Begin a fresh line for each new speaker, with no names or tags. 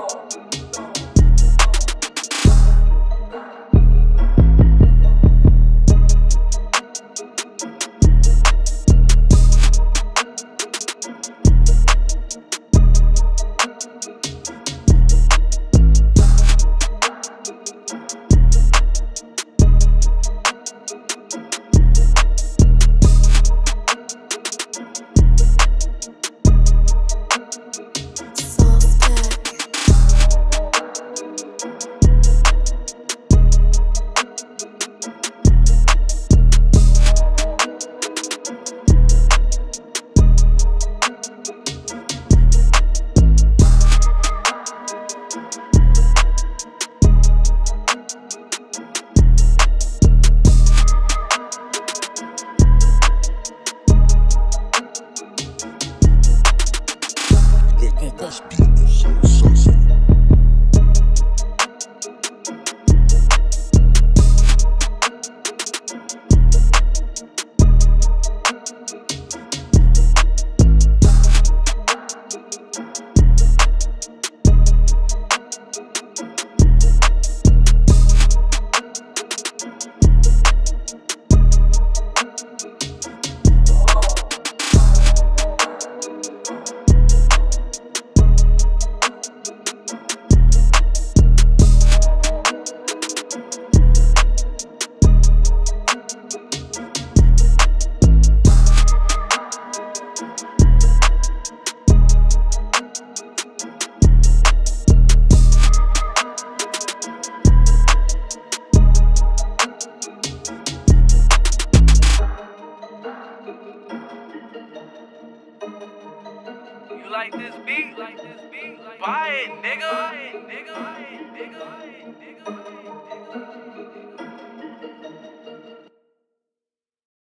Oh. like this beat, like this beat, like buy it, nigga. Buy it, nigga. Buy it, nigga. Buy it, nigga.